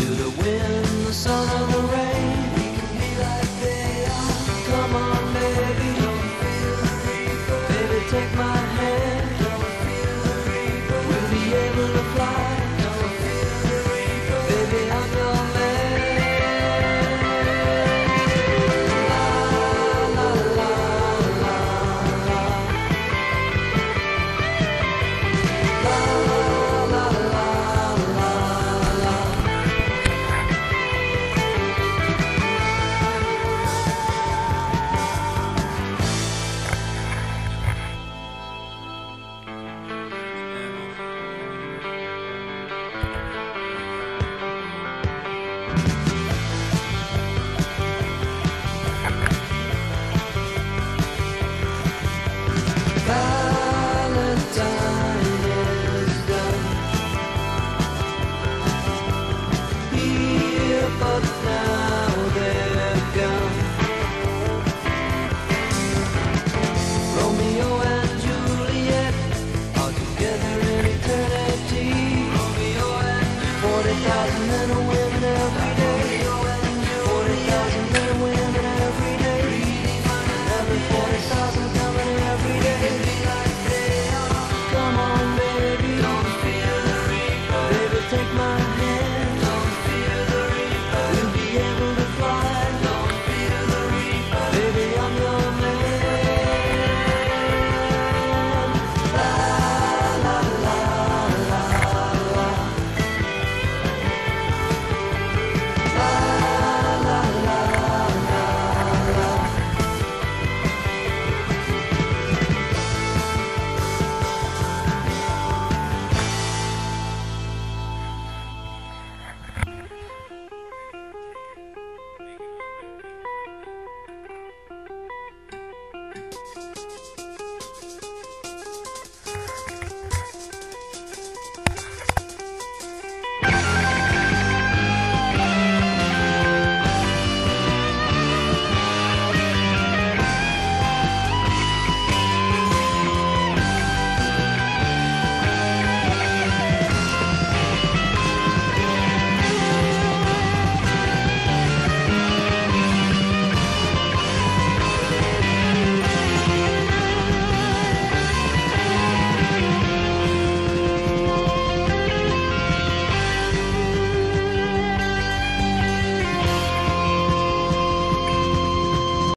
do the wind, the sun, or the rain. We can be like they are. Come on, baby, don't feel. Baby, take my Valentine